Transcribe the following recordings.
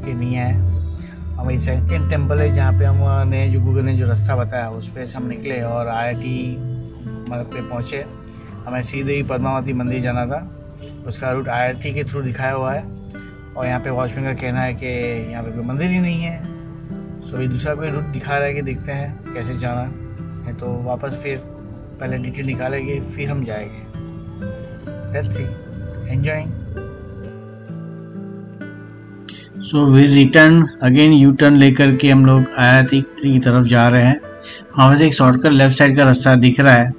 लेकर के नहीं आए हम हमारी सेकेंड टेंपल है, जहाँ पे हमने जो गूगल ने जो रास्ता बताया, उस पर से हम निकले और आई आई पे पहुँचे। हमें सीधे ही पद्मावती मंदिर जाना था। उसका रूट आई के थ्रू दिखाया हुआ है। और यहाँ पे वॉचमैन का कहना है कि यहाँ पे कोई मंदिर ही नहीं है। सो अभी दूसरा कोई रूट दिखा रहा है कि देखते हैं कैसे जाना है। तो वापस फिर पहले डिटेल निकालेंगे, फिर हम जाएँगे। Let's see enjoying so we return again U turn लेकर के हम लोग आयाती की तरफ़ जा रहे हैं। वहाँ से एक शॉर्टकट लेफ़्ट साइड का रास्ता दिख रहा है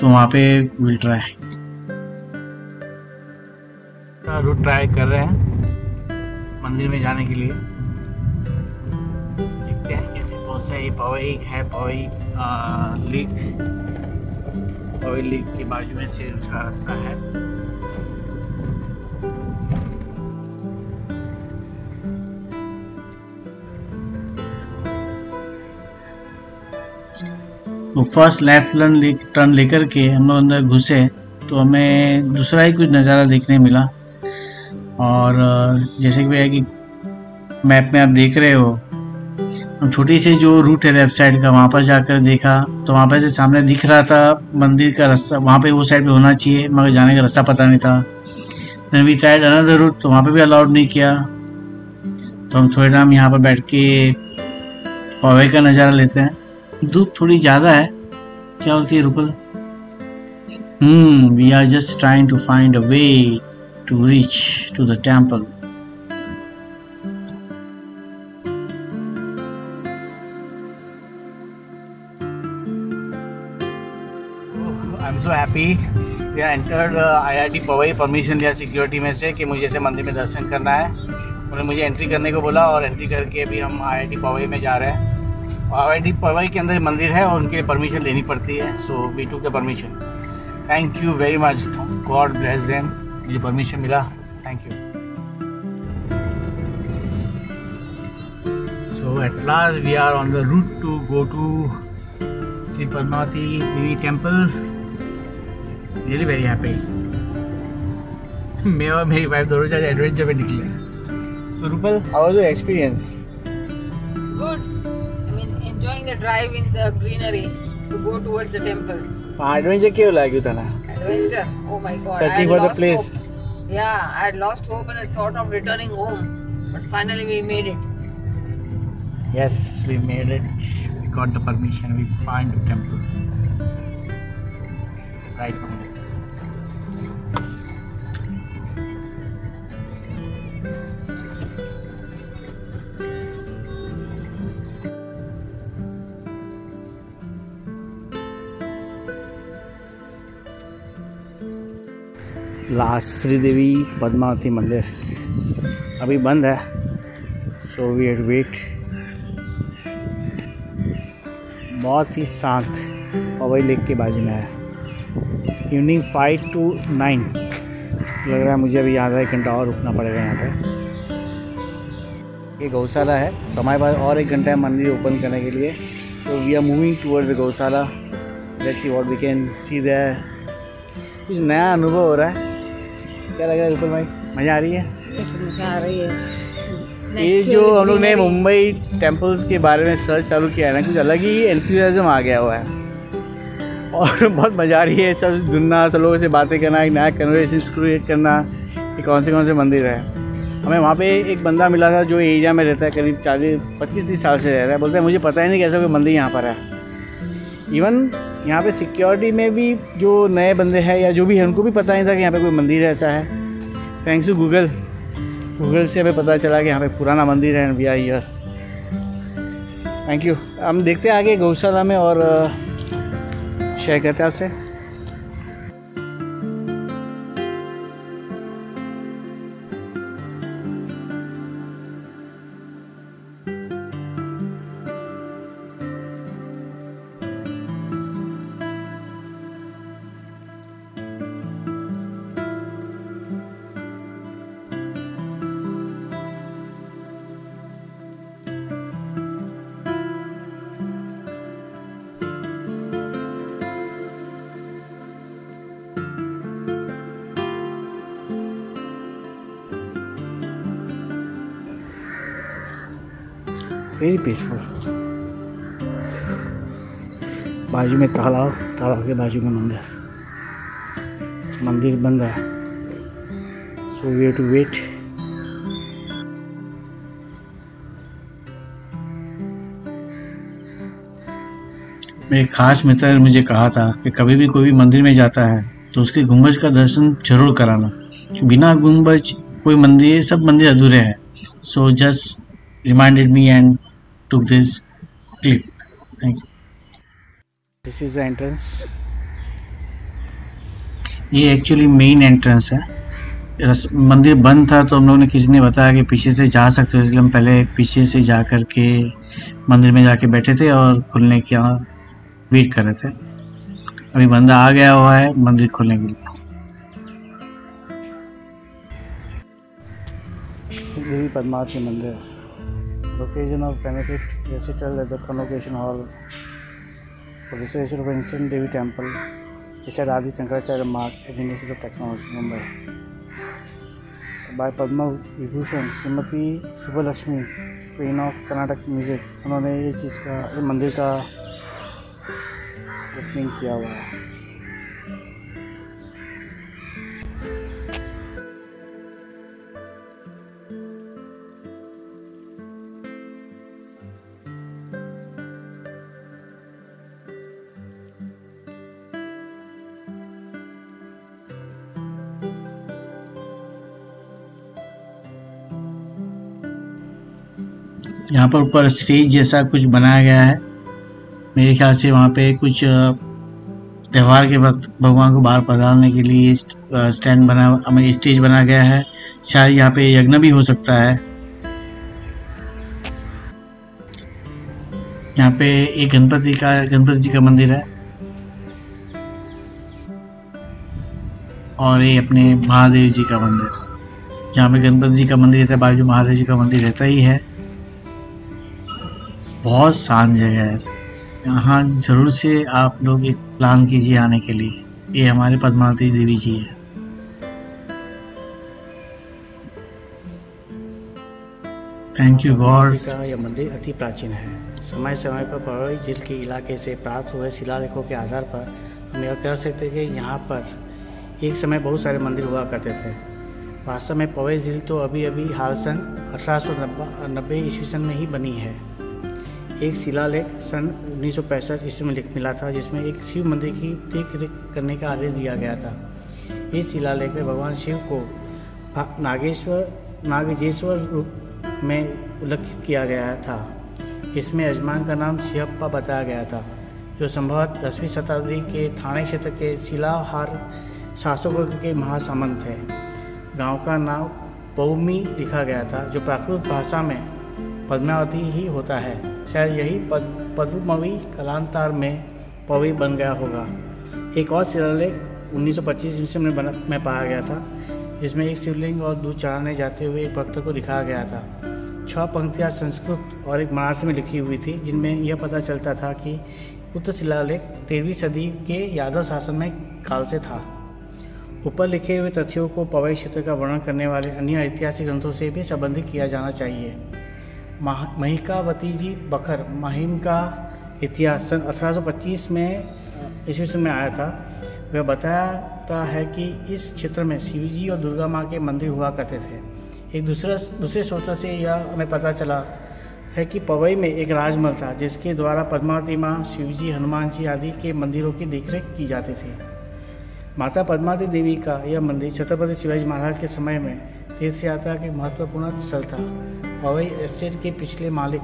तो वहाँ पे विल ट्राई रूट ट्राई कर रहे हैं, मंदिर में जाने के लिए। देखते हैं कैसे पहुँचते ये पवई है, पवई लेक पवई लेक के बाजू में से उसका रास्ता है। तो फ़र्स्ट लेफ़्ट टर्न ले टर्न लेकर के हम लोग अंदर घुसे तो हमें दूसरा ही कुछ नज़ारा देखने मिला। और जैसे कि भैया कि मैप में आप देख रहे हो, हम छोटी सी जो रूट है लेफ़्ट साइड का, वहाँ पर जाकर देखा तो वहाँ पर से सामने दिख रहा था मंदिर का रास्ता, वहाँ पे वो साइड पे होना चाहिए, मगर जाने का रास्ता पता नहीं था। Then we tried another route तो वहाँ पे भी अलाउड नहीं किया। तो हम थोड़े टाइम यहाँ पर बैठ के पवे का नज़ारा लेते हैं। धूप थोड़ी ज़्यादा है। क्या बोलती है Rupal? Hmm we are just trying to find a way to reach to the temple I so happy we are entered IIT Powai permission लिया सिक्योरिटी में से कि मुझे ऐसे मंदिर में दर्शन करना है। उन्होंने मुझे एंट्री करने को बोला और एंट्री करके अभी हम आईआईटी पवई में जा रहे हैं। आईआईटी पवई के अंदर मंदिर है और उनके लिए परमिशन लेनी पड़ती है। So we to the permission thank you very much God bless them मुझे परमिशन मिला. Thank you so at last we are on the route to go to Shri Padmavati Devi temple really very happy मैं और मेरी wife दोनों जाते adventure पे निकले। सो Rupal how was your experience Good. enjoying the drive in the greenery to go towards the temple. Ah, adventure kyo lagyo tana? Adventure. Oh my god. Searching for the place. Yeah, I had lost hope and I thought of returning home. But finally we made it. Yes, we made it. We got the permission. We find the temple. Right. Last Shridevi Padmavati मंदिर। अभी बंद है so we eight wait बहुत ही शांत Pawai lake के बाजू में है। इवनिंग फाइव टू नाइन लग रहा है मुझे अभी आधा एक घंटा और रुकना पड़ेगा यहाँ पर ये गौशाला है तो हमारे पास और एक घंटा है मंदिर ओपन करने के लिए। तो we are moving towards the gaushala. Let's see what we can see there कुछ नया अनुभव हो रहा है। क्या लग रहा है रुपल भाई? मज़ा आ रही है? मज़ा आ रही है। ये जो हम लोग ने मुंबई टेम्पल्स के बारे में सर्च चालू किया है ना कुछ अलग ही एंथुजियाज्म आ गया हुआ है। और बहुत मज़ा आ रही है सब ढूंढना सब लोगों से बातें करना एक नया कन्वर्सेशन क्रिएट करना कि कौन से कौन से मंदिर है। हमें वहाँ पे एक बंदा मिला था जो एरिया में रहता है करीब चालीस पच्चीस तीस साल से रह रहा है। बोलता है मुझे पता ही नहीं कैसा कोई मंदिर यहाँ पर है। इवन यहाँ पे सिक्योरिटी में भी जो नए बंदे हैं या जो भी है, उनको भी पता नहीं था कि यहाँ पे कोई मंदिर ऐसा है। थैंक्स टू गूगल गूगल से हमें पता चला कि यहाँ पे पुराना मंदिर है we are year thank you हम देखते हैं आगे गौशाला में और शेयर करते हैं आपसे। वेरी पीसफुल बाजू में तालाब तालाब के बाजू में मंदिर। मंदिर बंद है। सो वी टू वेट मेरे खास मित्र ने मुझे कहा था कि कभी भी कोई भी मंदिर में जाता है तो उसके गुंबज का दर्शन ज़रूर कराना। बिना गुंबज कोई मंदिर, सब मंदिर अधूरे हैं। So just reminded me and took this clip thank you this is the entrance ये एक्चुअली मेन एंट्रेंस है। रस- मंदिर बंद था तो हम लोगों ने किसी ने बताया कि पीछे से जा सकते हो इसलिए हम पहले पीछे से जा कर के मंदिर में जाके बैठे थे और खुलने की यहाँ वेट कर रहे थे। अभी बंदा आ गया हुआ है मंदिर खोलने के लिए। देवी पद्मावती मंदिर location of benefit recital convocation hall ancient Devi temple इसे Adi Shankaracharya Marg university of technology Mumbai by Padma Vibhushan Shrimati Subbalakshmi queen of Karnataka music उन्होंने ये चीज़ का, ये मंदिर का ओपनिंग किया हुआ है। यहाँ पर ऊपर स्टेज जैसा कुछ बनाया गया है। मेरे ख्याल से वहाँ पे कुछ त्यौहार के वक्त भगवान को बाहर पधारने के लिए स्टैंड बना हमें स्टेज बनाया गया है। शायद यहाँ पे यज्ञ भी हो सकता है। यहाँ पे एक गणपति का, गणपति जी का मंदिर है। और ये अपने महादेव जी का मंदिर। जहाँ पे गणपति जी का मंदिर रहता है, बाजू महादेव जी का मंदिर रहता ही है। बहुत शांत जगह है। यहाँ ज़रूर से आप लोग एक प्लान कीजिए आने के लिए। ये हमारे पद्मावती देवी जी है। थैंक यू गॉड का यह मंदिर अति प्राचीन है। समय समय पर पवई झील के इलाके से प्राप्त हुए शिलालेखों के आधार पर हम यह कह सकते हैं कि यहाँ पर एक समय बहुत सारे मंदिर हुआ करते थे। वास्तव में पवई झील तो अभी अभी हाल सन अठारह सौ नब्बे ईस्वी सन में ही बनी है। एक शिलालेख सन उन्नीस सौ पैंसठ ईस्वी में लिख मिला था, जिसमें एक शिव मंदिर की देख रेख करने का आदेश दिया गया था। इस शिलालेख में भगवान शिव को नागेश्वर नागजेश्वर रूप में उल्लेखित किया गया था। इसमें यजमान का नाम सिहप्पा बताया गया था, जो संभवतः दसवीं शताब्दी के थाने क्षेत्र के शिलाहार शासकों के महासामंत थे गाँव का नाम पौमी लिखा गया था, जो प्राकृत भाषा में पद्मावती ही होता है। शायद यही पद पद्मवी कालांतर में पवी बन गया होगा। एक और शिलालेख 1925 ईस्वी में में पाया गया था, जिसमें एक शिवलिंग और दूध चढ़ाने जाते हुए एक भक्त को दिखाया गया था। छह पंक्तियाँ संस्कृत और एक मराठी में लिखी हुई थी, जिनमें यह पता चलता था कि उक्त शिलालेख तेरहवीं सदी के यादव शासन में काल से था। ऊपर लिखे हुए तथ्यों को पवई क्षेत्र का वर्णन करने वाले अन्य ऐतिहासिक ग्रंथों से भी संबंधित किया जाना चाहिए। महिकावती जी बखर, महिम का इतिहास, सन 1825 में ईस्वी सन में आया था। वह बताता है कि इस क्षेत्र में शिव जी और दुर्गा माँ के मंदिर हुआ करते थे। एक दूसरा, दूसरे स्रोत से यह हमें पता चला है कि पवई में एक राजमहल था, जिसके द्वारा पद्मावती माँ शिव जी हनुमान जी आदि के मंदिरों की देखरेख की जाती थी। माता पद्मावती देवी का यह मंदिर छत्रपति शिवाजी महाराज के समय में तीर्थ यात्रा के महत्वपूर्ण स्थल था। पवई एस्टेट के पिछले मालिक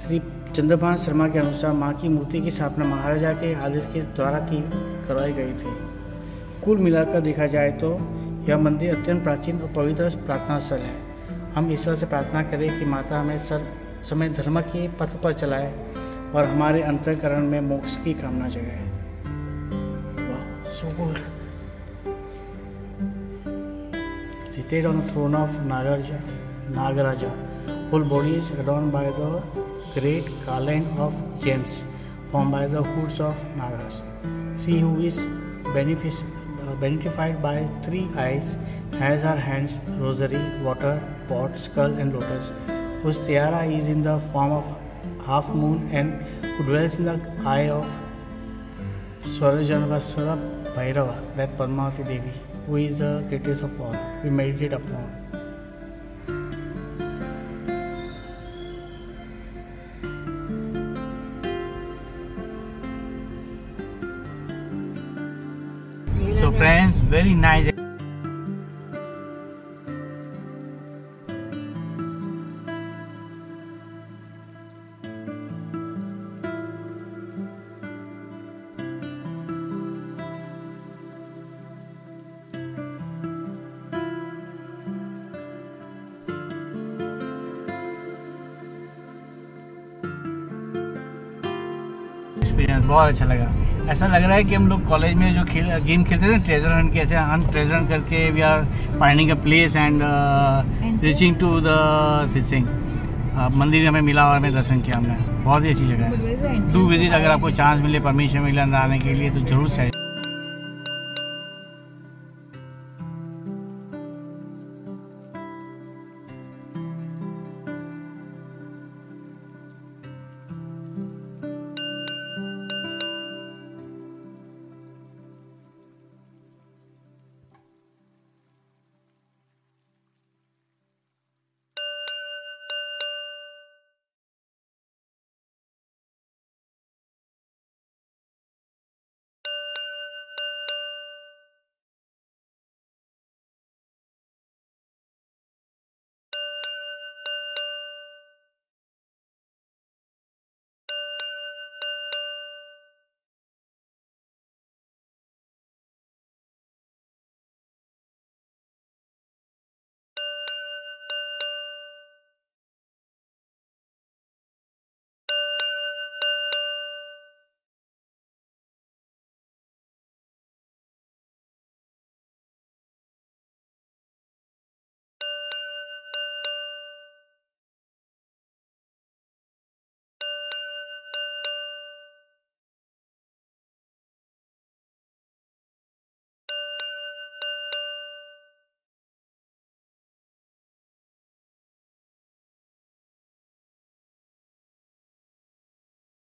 श्री चंद्रभान शर्मा के अनुसार माँ की मूर्ति की स्थापना महाराजा के आदेश के द्वारा की, करवाई गई थी। कुल मिलाकर देखा जाए तो यह मंदिर अत्यंत प्राचीन और पवित्र प्रार्थना स्थल है। हम ईश्वर से प्रार्थना करें कि माता हमें सर, समय धर्म के पथ पर चलाए और हमारे अंतकरण में मोक्ष की कामना जगाए। seated on a throne of Nagaraja. Whole body is adorned by the great garland of gems formed by the hoods of Nagas. She who is benefic- uh, benefited by three eyes has her hands rosary, water, pot, skull, and lotus, whose tiara is in the form of half moon and who dwells in the eye of Swarajana Bhairava, that Padmavati Devi, who is the greatest of all, we meditate upon. Very nice experience बहुत अच्छा लगा। ऐसा लग रहा है कि हम लोग कॉलेज में जो खेल गेम खेलते थे ट्रेजर हंट के ऐसे हम ट्रेजर हंट करके we are finding a place and reaching to the thing मंदिर हमें मिला और हमें दर्शन किया हमने। बहुत ही अच्छी जगह है। डू विज़िट अगर आपको चांस मिले परमिशन मिले अंदर आने के लिए तो ज़रूर से